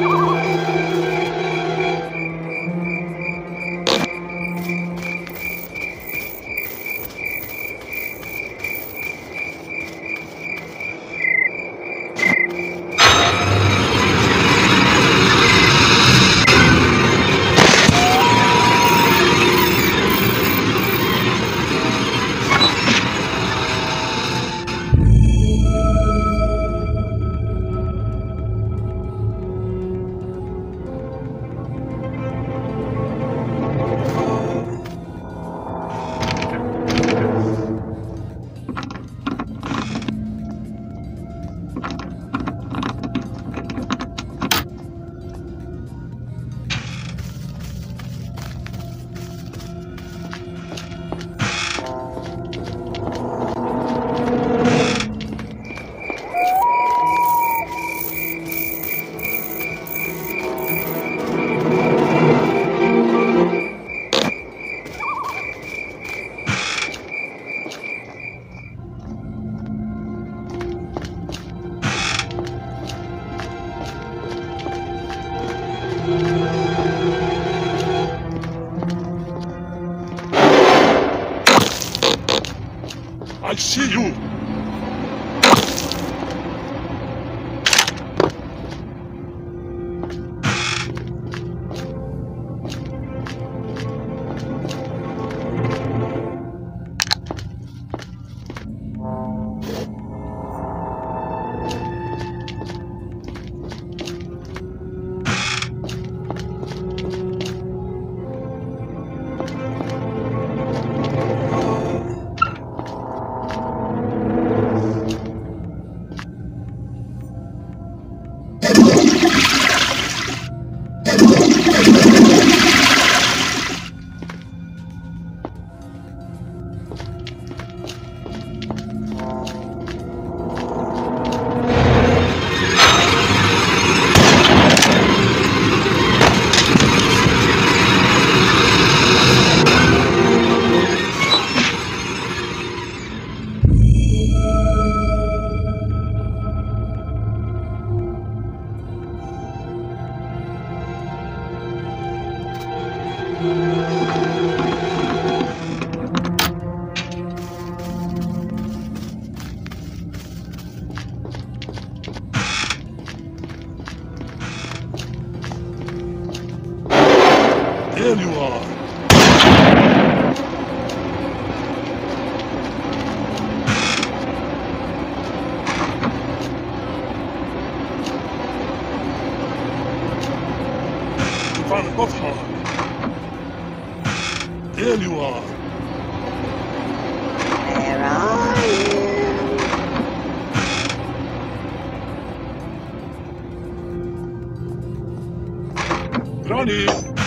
やった! I see you! There you are! There you are. There I am. Ronnie!